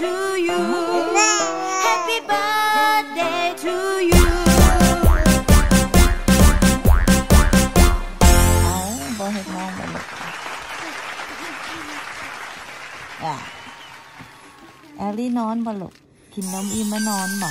to you Happy อาบ่ให้ท้อแอลลี่นอนบ่ลูกกินน้ำอิ่มแล้นอนบ่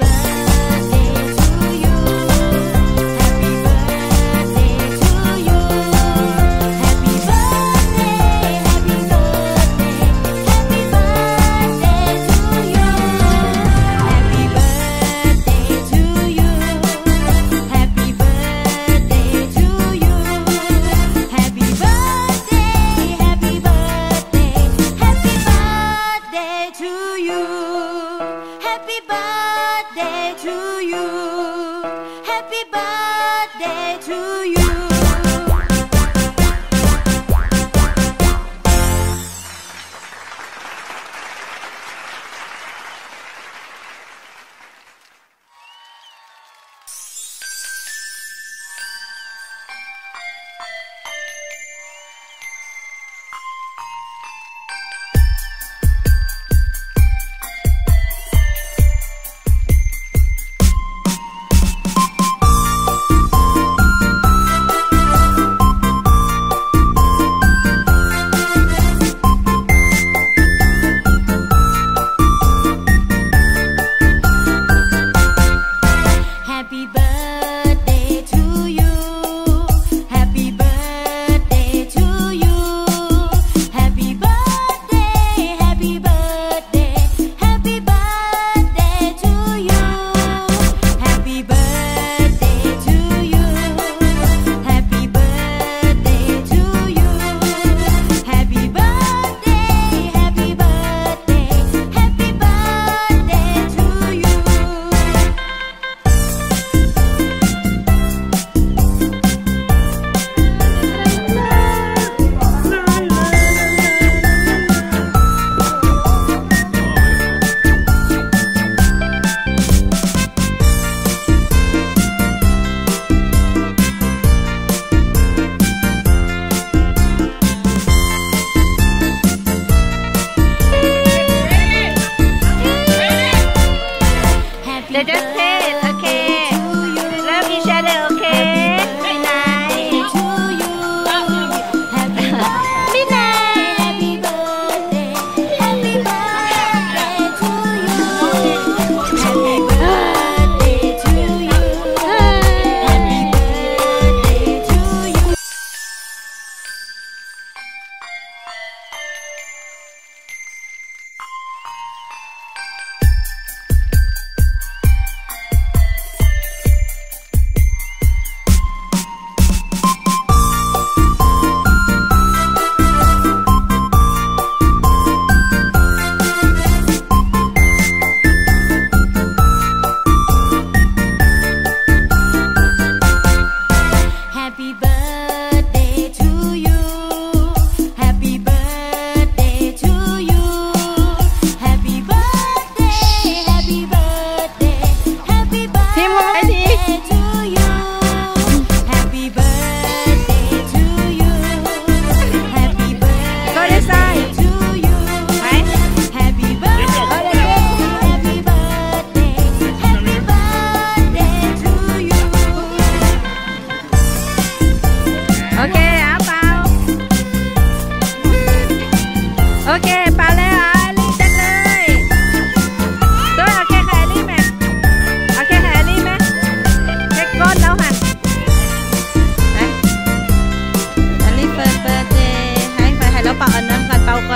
back. Birthday to you.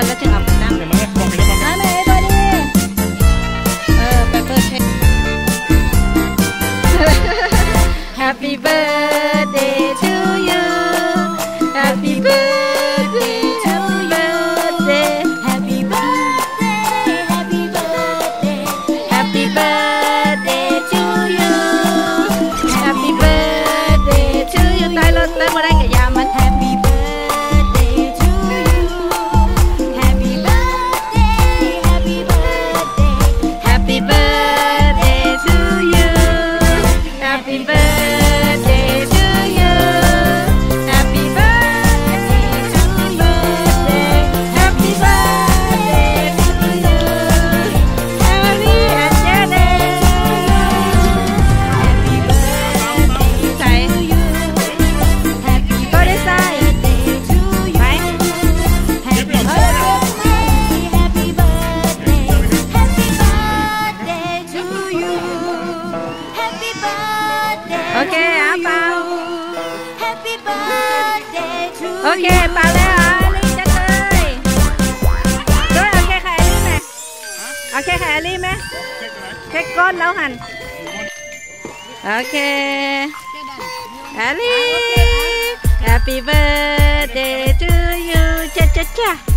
gracias. Okay, OK, Happy birthday to Okay, bà Lê à, OK, chắc ơi. Rồi ok khai Ly mẹ. Ok khai Ly mẹ. Cái con lâu hành. Ok. Ali, happy birthday to you. Cha cha cha.